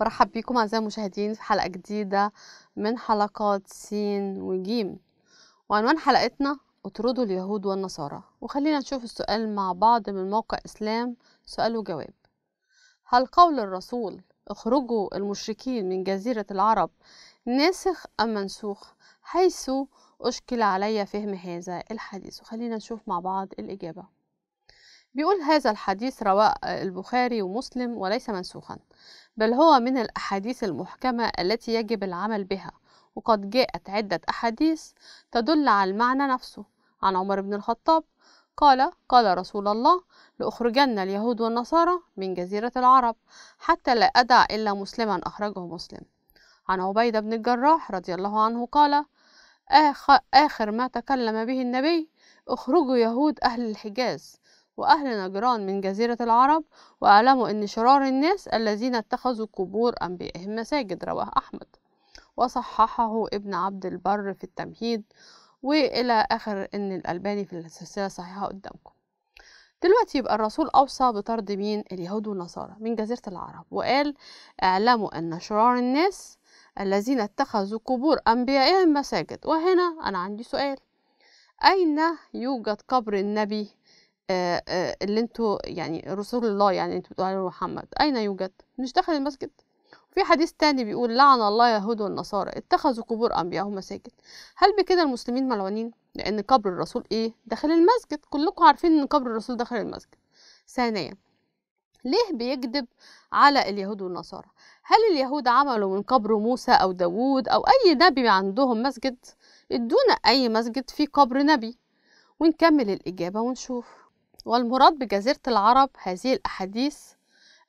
برحب بكم أعزائي المشاهدين في حلقة جديدة من حلقات سين وجيم. وعنوان حلقتنا اطردوا اليهود والنصارى. وخلينا نشوف السؤال مع بعض من موقع إسلام سؤال وجواب. هل قول الرسول اخرجوا المشركين من جزيرة العرب ناسخ أم منسوخ؟ حيث أشكل علي فهم هذا الحديث. وخلينا نشوف مع بعض الإجابة. بيقول هذا الحديث رواه البخاري ومسلم وليس منسوخا بل هو من الأحاديث المحكمة التي يجب العمل بها وقد جاءت عدة أحاديث تدل على المعنى نفسه. عن عمر بن الخطاب قال قال رسول الله لأخرجن اليهود والنصارى من جزيرة العرب حتى لا أدع إلا مسلما أخرجه مسلم عن عبيدة بن الجراح رضي الله عنه قال آخر ما تكلم به النبي اخرجوا يهود أهل الحجاز وأهل نجران من جزيرة العرب وأعلموا أن شرار الناس الذين اتخذوا قبور أنبيائهم مساجد رواه أحمد. وصححه ابن عبد البر في التمهيد وإلى آخر أن الألباني في السلسلة الصحيحة قدامكم. دلوقتي يبقى الرسول أوصى بطرد مين؟ اليهود والنصارى من جزيرة العرب. وقال اعلموا أن شرار الناس الذين اتخذوا قبور أنبيائهم مساجد. وهنا أنا عندي سؤال أين يوجد قبر النبي؟ اللي أنتوا يعني رسول الله يعني أنتوا بتقولوا عليه محمد. أين يوجد؟ مش داخل المسجد؟ في حديث تاني بيقول لعن الله يهود والنصارى اتخذوا قبور أنبيائهم مساجد هل بكده المسلمين ملعونين؟ لأن قبر الرسول إيه؟ داخل المسجد. كلكم عارفين إن قبر الرسول داخل المسجد. ثانيا ليه بيكذب على اليهود والنصارى؟ هل اليهود عملوا من قبر موسى أو داوود أو أي نبي عندهم مسجد؟ ادونا أي مسجد فيه قبر نبي. ونكمل الإجابة ونشوف. والمراد بجزيرة العرب هذه الأحاديث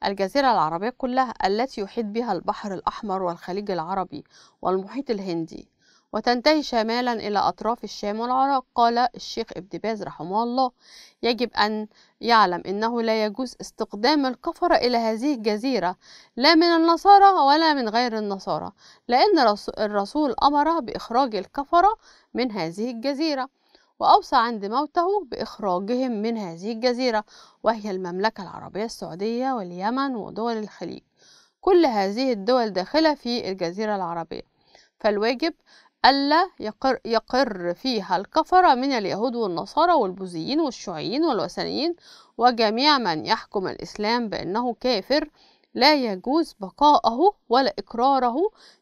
الجزيرة العربية كلها التي يحيط بها البحر الأحمر والخليج العربي والمحيط الهندي وتنتهي شمالا إلى أطراف الشام والعراق قال الشيخ ابن باز رحمه الله. يجب أن يعلم أنه لا يجوز استقدام الكفرة إلى هذه الجزيرة لا من النصارى ولا من غير النصارى لأن الرسول أمر بإخراج الكفرة من هذه الجزيرة. وأوصى عند موته بإخراجهم من هذه الجزيرة وهي المملكة العربية السعودية واليمن ودول الخليج. كل هذه الدول داخلة في الجزيرة العربية. فالواجب ألا يقر, يقر فيها الكفرة من اليهود والنصارى والبوذيين والشيوعيين والوثنيين وجميع من يحكم الإسلام بأنه كافر. لا يجوز بقاءه ولا إقراره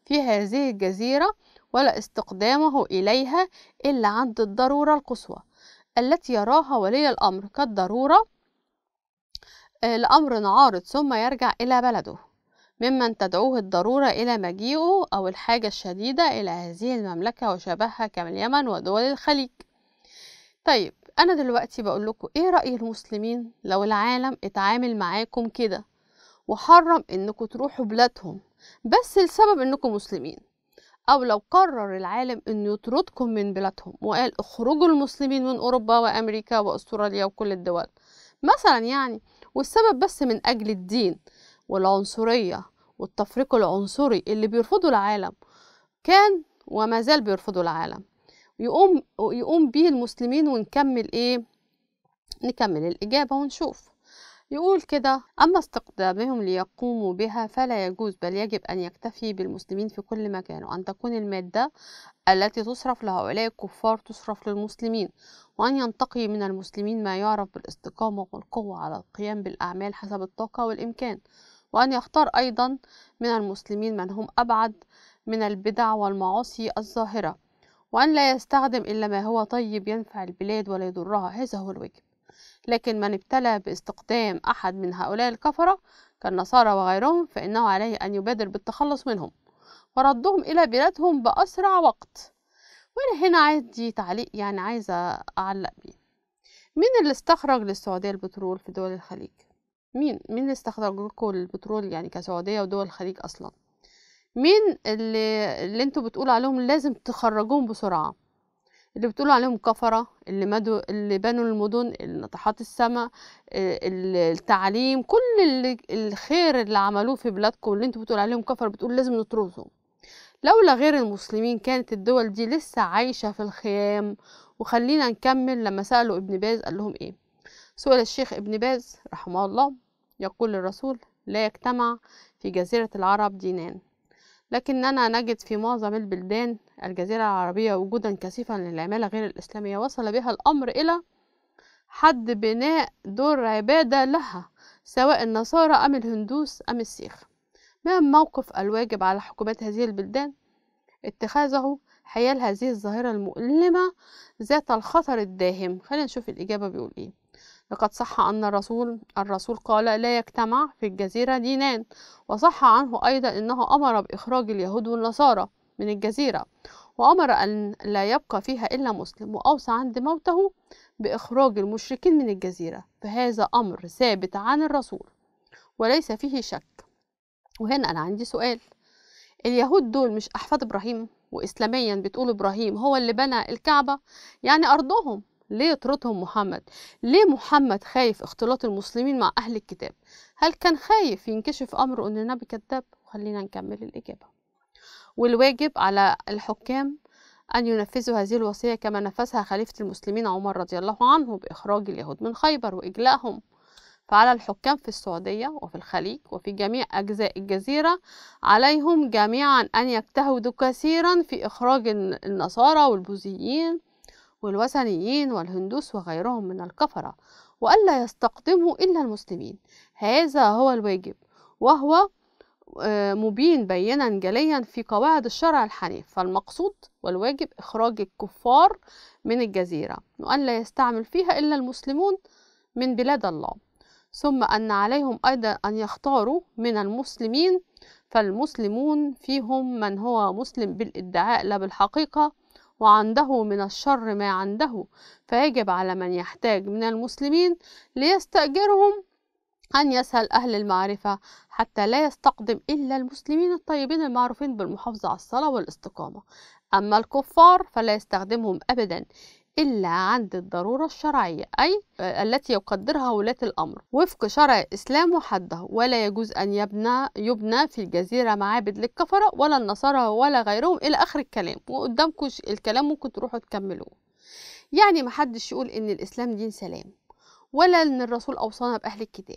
في هذه الجزيرة ولا استقدامه إليها إلا عند الضرورة القصوى التي يراها ولي الأمر كالضرورة لأمر عارض ثم يرجع إلى بلده ممن تدعوه الضرورة إلى مجيئه أو الحاجة الشديدة إلى هذه المملكة وشبهها كاليمن ودول الخليج. طيب أنا دلوقتي بقول لكم إيه رأي المسلمين لو العالم اتعامل معاكم كده وحرم إنكم تروحوا بلادهم بس لسبب إنكم مسلمين؟ أو لو قرر العالم إنه يطردكم من بلادهم وقال اخرجوا المسلمين من أوروبا وأمريكا وأستراليا وكل الدول. مثلا يعني والسبب بس من أجل الدين والعنصرية والتفريق العنصري اللي بيرفضه العالم. كان وما زال بيرفضه العالم. يقوم يقوم بيه المسلمين ونكمل إيه؟ نكمل الإجابة ونشوف. يقول كده أما استقدامهم ليقوموا بها فلا يجوز بل يجب أن يكتفي بالمسلمين في كل مكان وأن تكون المادة التي تصرف لهؤلاء الكفار تصرف للمسلمين وأن ينتقي من المسلمين ما يعرف بالاستقامة والقوة على القيام بالأعمال حسب الطاقة والإمكان وأن يختار أيضا من المسلمين من هم أبعد من البدع والمعاصي الظاهرة وأن لا يستخدم إلا ما هو طيب ينفع البلاد ولا يضرها. هذا هو الواجب لكن من ابتلى باستقدام أحد من هؤلاء الكفرة كالنصارى وغيرهم فإنه عليه أن يبادر بالتخلص منهم وردهم إلى بلادهم بأسرع وقت وأنا هنا عندي تعليق يعني عايزة أعلق بيه مين اللي استخرج للسعودية البترول في دول الخليج؟ مين مين اللي استخرج لكم البترول يعني كسعودية ودول الخليج أصلا؟ مين اللي اللي أنتوا بتقولوا عليهم لازم تخرجوهم بسرعة؟ اللي بتقولوا عليهم كفرة اللي مدوا اللي بنوا المدن ناطحات السماء التعليم كل الخير اللي عملوه في بلادكم اللي أنتوا بتقولوا عليهم كفر بتقول لازم نطردهم. لولا غير المسلمين كانت الدول دي لسه عايشة في الخيام. وخلينا نكمل لما سألوا ابن باز قال لهم إيه؟ سئل الشيخ ابن باز رحمه الله يقول الرسول لا يجتمع في جزيرة العرب دينان. لكننا نجد في معظم البلدان الجزيرة العربية وجودا كثيفا للعمالة غير الإسلامية وصل بها الأمر إلى حد بناء دور عبادة لها سواء النصارى أم الهندوس أم السيخ. ما الموقف الواجب على حكومات هذه البلدان؟ اتخاذه حيال هذه الظاهرة المؤلمة ذات الخطر الداهم. خلينا نشوف الإجابة بيقول إيه. لقد صح أن الرسول الرسول قال لا يجتمع في الجزيرة دينان وصح عنه أيضا أنه أمر بإخراج اليهود والنصارى من الجزيرة وأمر أن لا يبقى فيها إلا مسلم وأوصى عند موته بإخراج المشركين من الجزيرة. فهذا أمر ثابت عن الرسول وليس فيه شك. وهنا أنا عندي سؤال. اليهود دول مش أحفاد إبراهيم؟ وإسلاميا بتقول إبراهيم هو اللي بنى الكعبة؟ يعني أرضهم ليه يطردهم محمد؟ ليه محمد خايف اختلاط المسلمين مع أهل الكتاب؟ هل كان خايف ينكشف أمره أن النبي كذاب؟ خلينا نكمل الإجابة. والواجب على الحكام أن ينفذوا هذه الوصية كما نفذها خليفة المسلمين عمر رضي الله عنه بإخراج اليهود من خيبر وإجلائهم فعلى الحكام في السعودية وفي الخليج وفي جميع أجزاء الجزيرة عليهم جميعا أن يجتهدوا كثيرا في إخراج النصارى والبوذيين والوثنيين والهندوس وغيرهم من الكفرة وألا يستقدموا إلا المسلمين. هذا هو الواجب وهو مبين بينا جليا في قواعد الشرع الحنيف. فالمقصود والواجب إخراج الكفار من الجزيرة وأن لا يستعمل فيها إلا المسلمون من بلاد الله. ثم أن عليهم أيضا أن يختاروا من المسلمين فالمسلمون فيهم من هو مسلم بالادعاء لا بالحقيقة وعنده من الشر ما عنده. فيجب على من يحتاج من المسلمين ليستأجرهم أن يسأل أهل المعرفة حتى لا يستقدم إلا المسلمين الطيبين المعروفين بالمحافظة على الصلاة والاستقامة. أما الكفار فلا يستخدمهم أبدا. إلا عند الضرورة الشرعية أي التي يقدرها ولاة الأمر. وفق شرع الإسلام وحده ولا يجوز أن يبنى يبنى في الجزيرة معابد للكفرة ولا النصارى ولا غيرهم إلى آخر الكلام. وقدامكم الكلام ممكن تروحوا تكملوه. يعني محدش يقول إن الإسلام دين سلام ولا إن الرسول أوصانا بأهل الكتاب.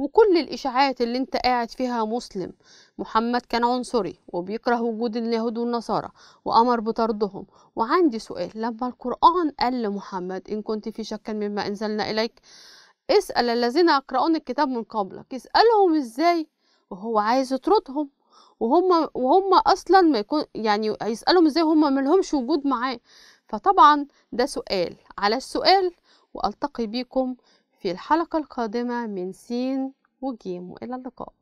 وكل الإشاعات اللي أنت قاعد فيها مسلم. محمد كان عنصري وبيكره وجود اليهود والنصارى وأمر بطردهم. وعندي سؤال لما القرآن قال لمحمد إن كنت في شك مما أنزلنا إليك اسأل الذين يقرؤون الكتاب من قبلك اسألهم إزاي؟ وهو عايز يطردهم. وهم وهم أصلا ما يكون يعني هيسالهم إزاي هم ملهمش وجود معاه. فطبعا ده سؤال. على السؤال وألتقي بيكم في الحلقة القادمة من سين وجيم وإلى اللقاء.